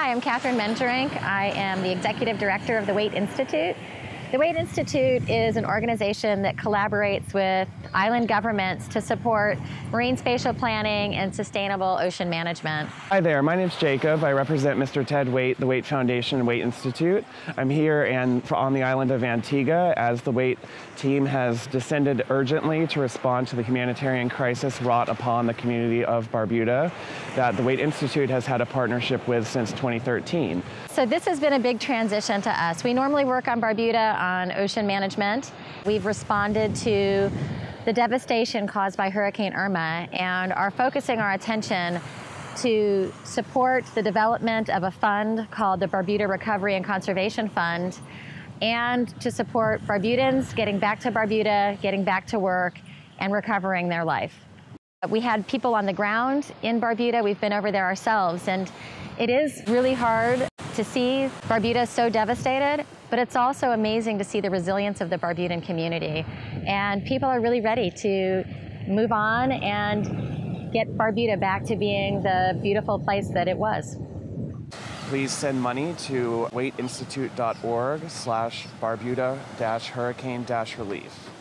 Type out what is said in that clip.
Hi, I'm Kathryn Mengerink. I am the Executive Director of the Waitt Institute. The Waitt Institute is an organization that collaborates with island governments to support marine spatial planning and sustainable ocean management. Hi there, my name is Jacob. I represent Mr. Ted Waitt, the Waitt Foundation and Waitt Institute. I'm here and on the island of Antigua as the Waitt team has descended urgently to respond to the humanitarian crisis wrought upon the community of Barbuda that the Waitt Institute has had a partnership with since 2013. So this has been a big transition to us. We normally work on Barbuda on ocean management. We've responded to the devastation caused by Hurricane Irma and are focusing our attention to support the development of a fund called the Barbuda Recovery and Conservation Fund and to support Barbudans getting back to Barbuda, getting back to work, and recovering their life. We had people on the ground in Barbuda. We've been over there ourselves, and it is really hard to see Barbuda so devastated, but it's also amazing to see the resilience of the Barbudan community. And people are really ready to move on and get Barbuda back to being the beautiful place that it was. Please send money to waittinstitute.org slash barbuda-hurricane-relief.